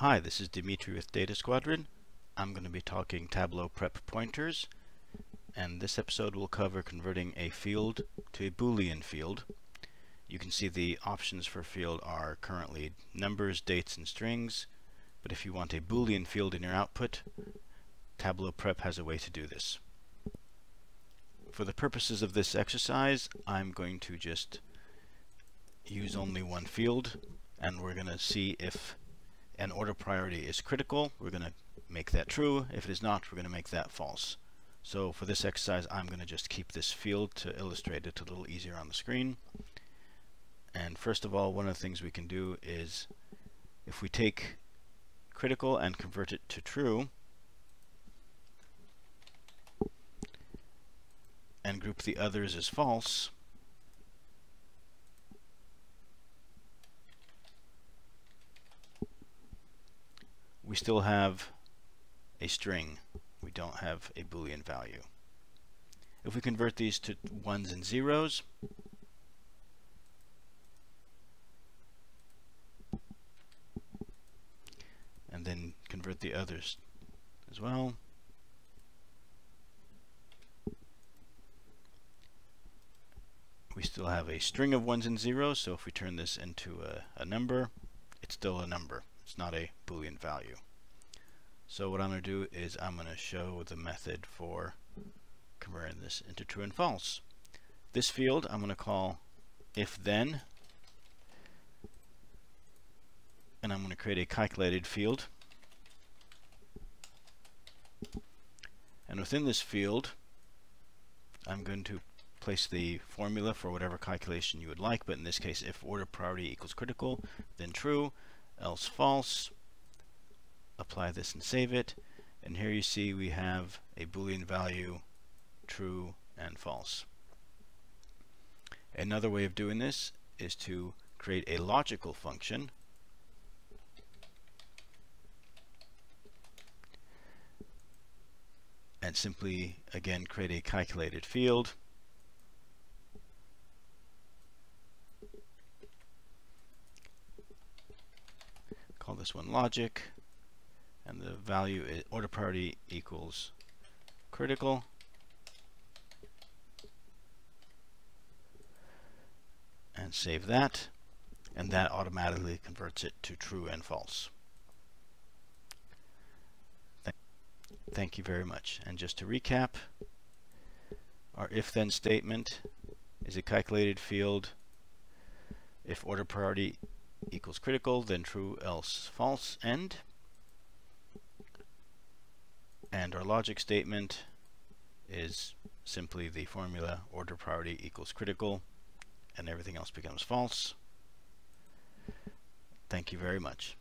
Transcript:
Hi, this is Dimitri with Data Squadron. I'm going to be talking Tableau prep pointers and this episode will cover converting a field to a boolean field. You can see the options for field are currently numbers, dates, and strings but if you want a boolean field in your output Tableau prep has a way to do this. For the purposes of this exercise I'm going to just use only one field and we're going to see if an order priority is critical, we're going to make that true. If it is not, we're going to make that false. So for this exercise, I'm going to just keep this field to illustrate it a little easier on the screen. And first of all, one of the things we can do is if we take critical and convert it to true, and group the others as false, we still have a string. We don't have a boolean value. If we convert these to ones and zeros, and then convert the others as well, we still have a string of ones and zeros, so if we turn this into a, a number, it's still a number. It's not a boolean value. So what I'm going to do is I'm going to show the method for converting this into true and false. This field I'm going to call if then and I'm going to create a calculated field and within this field I'm going to place the formula for whatever calculation you would like but in this case if order priority equals critical then true else false. Apply this and save it. And here you see we have a boolean value true and false. Another way of doing this is to create a logical function. And simply again create a calculated field this one logic and the value is order priority equals critical. And save that and that automatically converts it to true and false. Thank you very much. And just to recap our if then statement is a calculated field. If order priority equals critical, then true, else false, end. And our logic statement is simply the formula order priority equals critical, and everything else becomes false. Thank you very much.